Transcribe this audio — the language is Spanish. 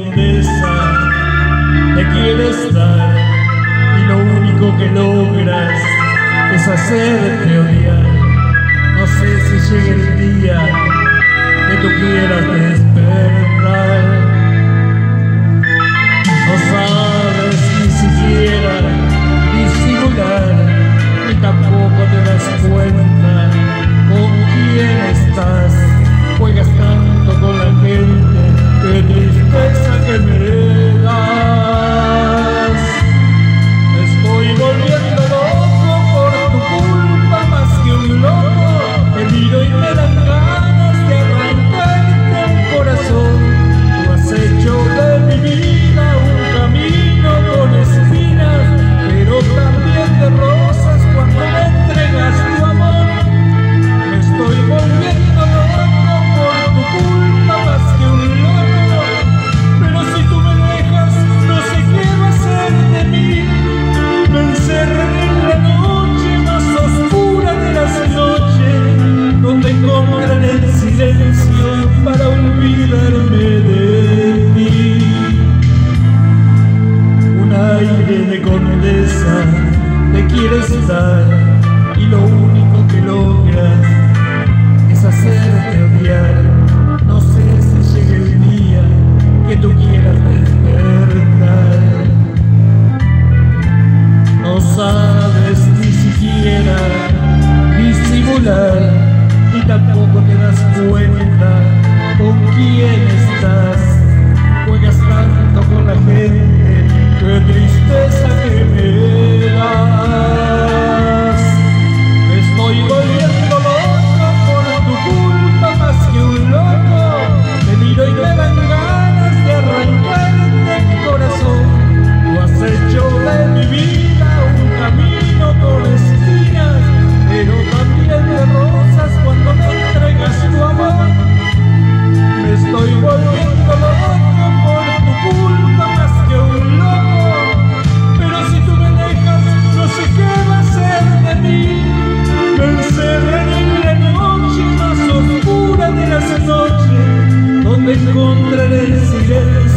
grandeza de quién estar y lo único que logras es hacerte odiar. No sé si llegue el día que tú quieras despertar. donde quieres estar y lo único que logras es hacerte odiar. No sé si llegue el día que tú quieras despertar. No sabes ni siquiera disimular y tampoco te das cuenta con quién estás. Juegas tanto con la gente, qué tristeza que me da. me encontraré en silencio.